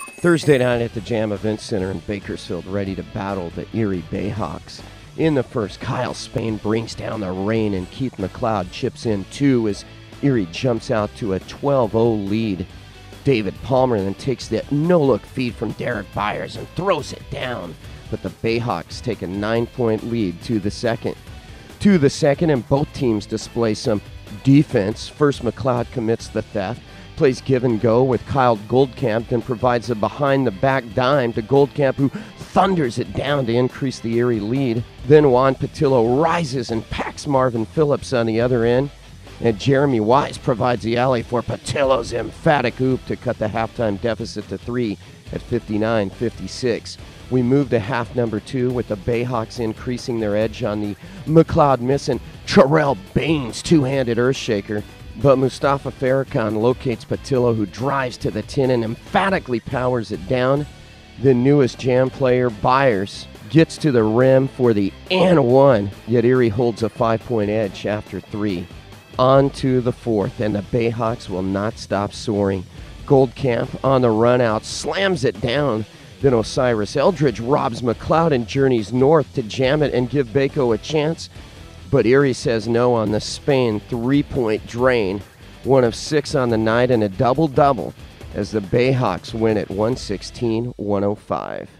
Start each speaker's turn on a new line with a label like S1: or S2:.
S1: Thursday night at the Jam Event Center in Bakersfield, ready to battle the Erie Bayhawks. In the first, Kyle Spain brings down the rain and Keith McLeod chips in two as Erie jumps out to a 12 0 lead. David Palmer then takes that no look feed from Derek Byers and throws it down, but the Bayhawks take a nine point lead to the second. To the second, and both teams display some defense. First, McLeod commits the theft, plays give and go with Kyle Goldcamp, then provides a behind the back dime to Goldcamp, who thunders it down to increase the Erie lead. Then Juan Pattillo rises and packs Marvin Phillips on the other end. And Jeremy Wise provides the alley for Pattillo's emphatic oop to cut the halftime deficit to three at 59 56. We move to half number two with the Bayhawks increasing their edge on the McLeod miss and Terrell Baines two handed earthshaker. But Mustafa Farrakhan locates Pattillo, who drives to the tin and emphatically powers it down. The newest jam player, Byers, gets to the rim for the and one, yet Erie holds a five point edge after three. On to the fourth, and the Bayhawks will not stop soaring. Goldcamp on the run out slams it down then Osiris Eldridge robs McLeod and journeys north to jam it and give Baco a chance. But Erie says no on the Spain three point drain, one of six on the night and a double double as the Bayhawks win at 116 105.